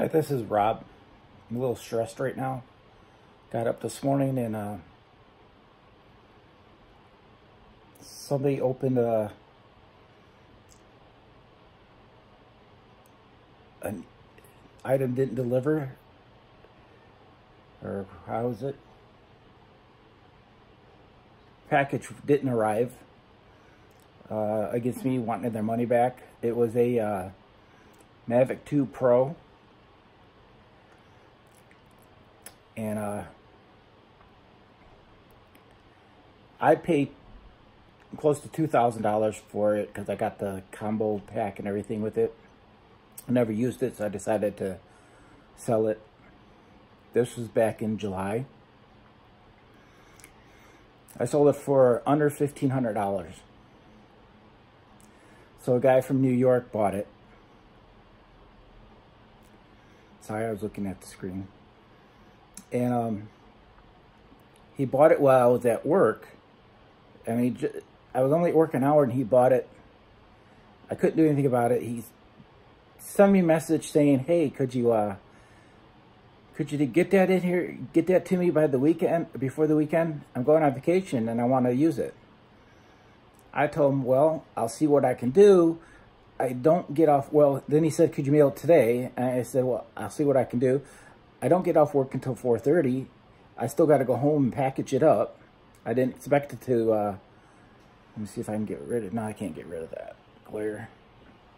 Hi, this is Rob. I'm a little stressed right now. Got up this morning and uh, somebody opened a an item didn't deliver or how is it? Package didn't arrive uh, against me wanting their money back. It was a uh, Mavic 2 Pro and uh, I paid close to $2,000 for it because I got the combo pack and everything with it. I never used it, so I decided to sell it. This was back in July. I sold it for under $1,500. So a guy from New York bought it. Sorry, I was looking at the screen. And um, he bought it while I was at work. I mean, I was only at work an hour and he bought it. I couldn't do anything about it. He sent me a message saying, hey, could you, uh, could you get that in here, get that to me by the weekend, before the weekend? I'm going on vacation and I want to use it. I told him, well, I'll see what I can do. I don't get off, well, then he said, could you mail it today? And I said, well, I'll see what I can do. I don't get off work until 4.30. I still got to go home and package it up. I didn't expect it to, uh, let me see if I can get rid of, no, I can't get rid of that glare.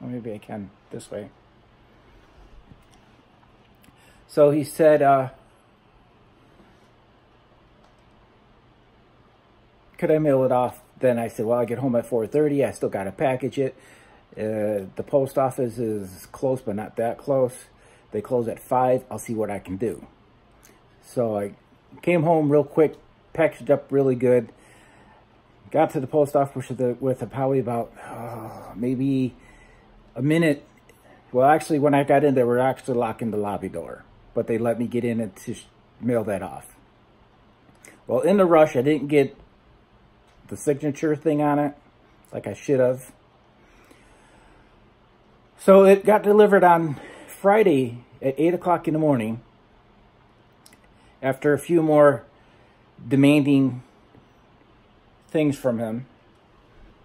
Well, maybe I can this way. So he said, uh, could I mail it off? Then I said, well, I get home at 4.30. I still got to package it. Uh, the post office is close, but not that close. They close at 5. I'll see what I can do. So I came home real quick, packaged up really good. Got to the post office with, the, with a, probably about uh, maybe a minute. Well, actually, when I got in, they were actually locking the lobby door. But they let me get in and to mail that off. Well, in the rush, I didn't get the signature thing on it like I should have. So it got delivered on Friday at 8 o'clock in the morning after a few more demanding things from him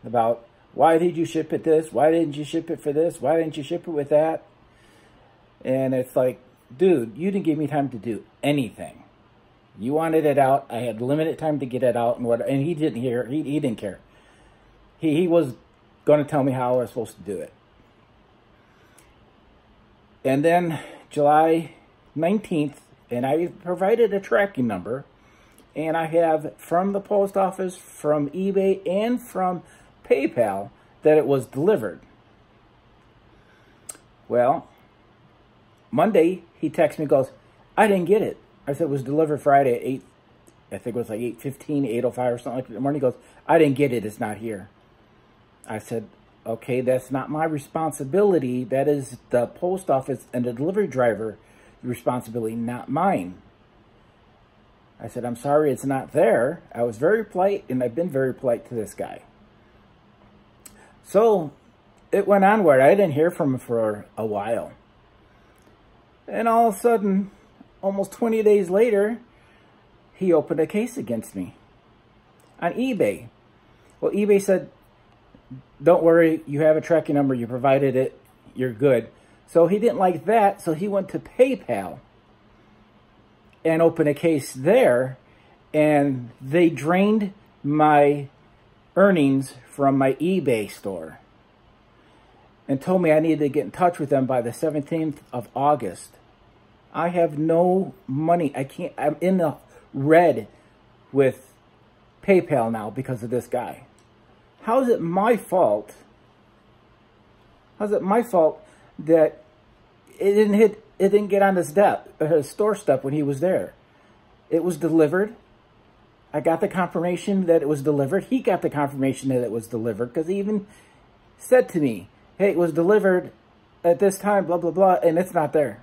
about why did you ship it this? Why didn't you ship it for this? Why didn't you ship it with that? And it's like, dude, you didn't give me time to do anything. You wanted it out. I had limited time to get it out, and what? And he didn't hear. He he didn't care. He he was going to tell me how I was supposed to do it. And then July 19th, and I provided a tracking number, and I have from the post office, from eBay, and from PayPal that it was delivered. Well, Monday, he texts me, goes, I didn't get it. I said it was delivered Friday at 8, I think it was like 8.15, 8.05 or something like that. In The morning, he goes, I didn't get it. It's not here. I said, okay, that's not my responsibility. That is the post office and the delivery driver responsibility, not mine. I said, I'm sorry it's not there. I was very polite, and I've been very polite to this guy. So it went on where I didn't hear from him for a while. And all of a sudden, almost 20 days later, he opened a case against me on eBay. Well, eBay said, don't worry, you have a tracking number, you provided it, you're good. So he didn't like that, so he went to PayPal and opened a case there, and they drained my earnings from my eBay store and told me I needed to get in touch with them by the 17th of August. I have no money. I can't, I'm in the red with PayPal now because of this guy. How is it my fault? How's it my fault that it didn't hit, it didn't get on his step, his store step when he was there? It was delivered. I got the confirmation that it was delivered. He got the confirmation that it was delivered because he even said to me, hey, it was delivered at this time, blah, blah, blah, and it's not there.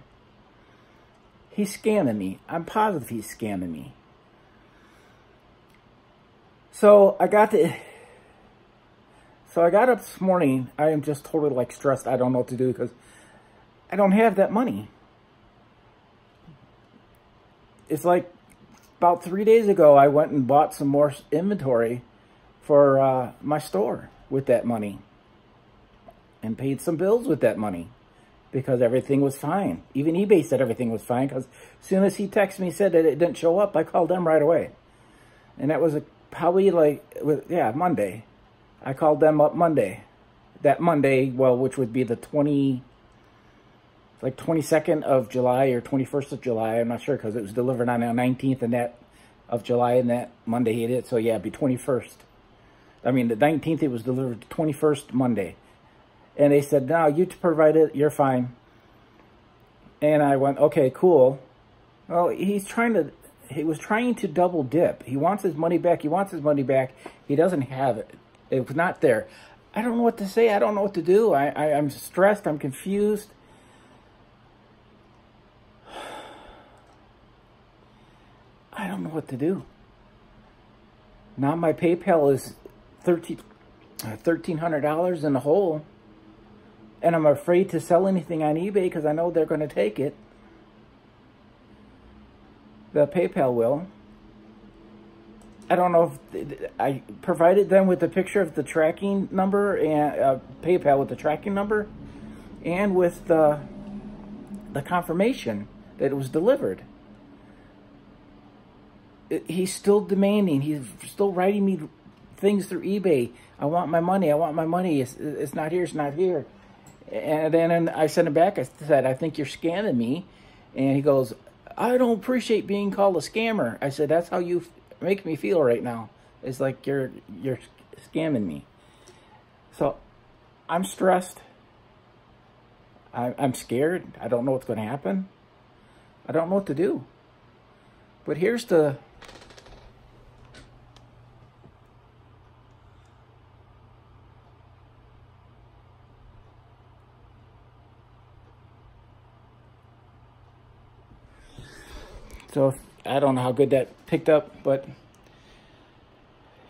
He's scamming me. I'm positive he's scamming me. So I got the... So I got up this morning. I am just totally like stressed. I don't know what to do because I don't have that money. it's like about three days ago, I went and bought some more inventory for uh, my store with that money and paid some bills with that money because everything was fine. Even eBay said everything was fine because as soon as he texted me said that it didn't show up, I called them right away. And that was a, probably like, yeah, Monday. I called them up Monday. That Monday, well, which would be the 20, like 22nd of July or 21st of July. I'm not sure because it was delivered on the 19th and that of July and that Monday hit it. So yeah, be 21st. I mean, the 19th, it was delivered 21st Monday. And they said, no, you provide it, you're fine. And I went, okay, cool. Well, he's trying to, he was trying to double dip. He wants his money back. He wants his money back. He doesn't have it. It was not there. I don't know what to say. I don't know what to do. I, I, I'm stressed. I'm confused. I don't know what to do. Now my PayPal is 13 $1,300 uh, in the hole. And I'm afraid to sell anything on eBay because I know they're going to take it. The PayPal will. I don't know if I provided them with a picture of the tracking number and uh, PayPal with the tracking number and with the, the confirmation that it was delivered. It, he's still demanding. He's still writing me things through eBay. I want my money. I want my money. It's, it's not here. It's not here. And then I sent him back. I said, I think you're scamming me. And he goes, I don't appreciate being called a scammer. I said, that's how you make me feel right now. It's like you're you're scamming me. So I'm stressed. I, I'm scared. I don't know what's going to happen. I don't know what to do. But here's the So I don't know how good that picked up, but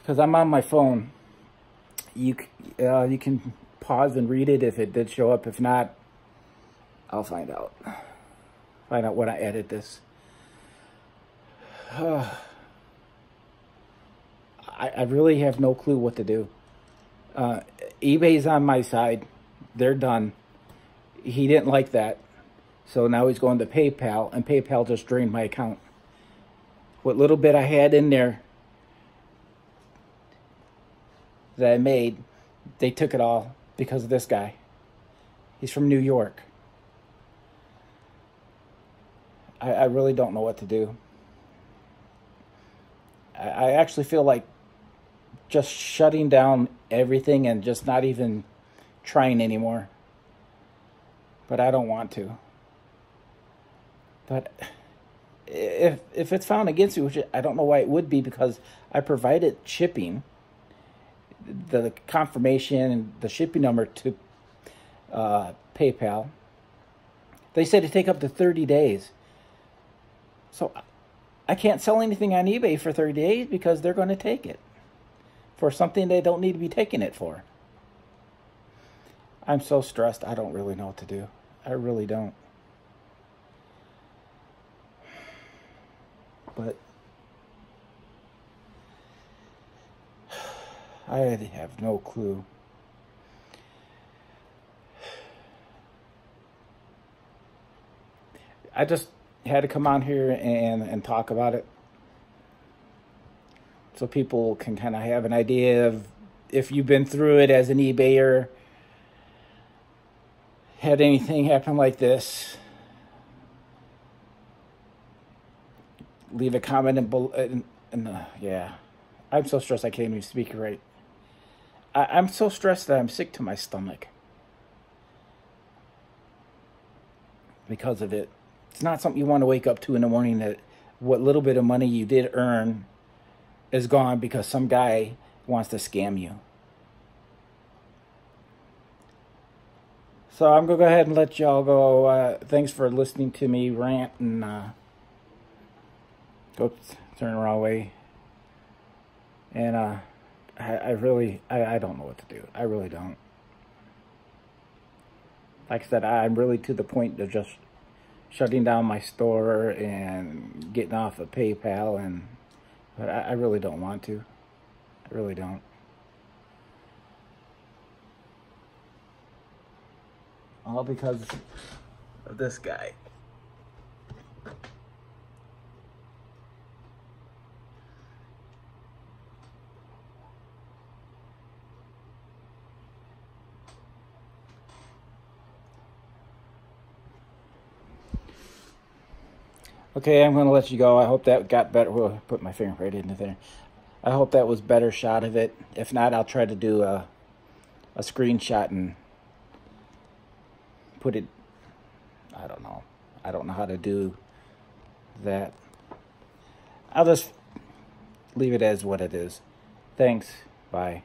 because I'm on my phone, you uh, you can pause and read it if it did show up. If not, I'll find out. Find out when I edit this. Uh, I, I really have no clue what to do. Uh, eBay's on my side. They're done. He didn't like that. So now he's going to PayPal, and PayPal just drained my account. What little bit I had in there that I made, they took it all because of this guy. He's from New York. I, I really don't know what to do. I, I actually feel like just shutting down everything and just not even trying anymore. But I don't want to. But if if it's found against you, which I don't know why it would be, because I provided shipping, the confirmation and the shipping number to uh, PayPal. They said to take up to 30 days. So I can't sell anything on eBay for 30 days because they're going to take it for something they don't need to be taking it for. I'm so stressed, I don't really know what to do. I really don't. But I have no clue. I just had to come on here and, and talk about it so people can kind of have an idea of if you've been through it as an eBayer, had anything happen like this, leave a comment and, and, and uh, yeah. I'm so stressed I can't even speak right. I, I'm so stressed that I'm sick to my stomach. Because of it. It's not something you want to wake up to in the morning that what little bit of money you did earn is gone because some guy wants to scam you. So I'm going to go ahead and let y'all go. Uh, thanks for listening to me rant and... Uh, Oops, turn the wrong way. And uh, I, I really, I, I don't know what to do. I really don't. Like I said, I'm really to the point of just shutting down my store and getting off of PayPal and but I, I really don't want to. I really don't. All because of this guy. Okay, I'm going to let you go. I hope that got better. We'll put my finger right into there. I hope that was better shot of it. If not, I'll try to do a, a screenshot and put it, I don't know. I don't know how to do that. I'll just leave it as what it is. Thanks. Bye.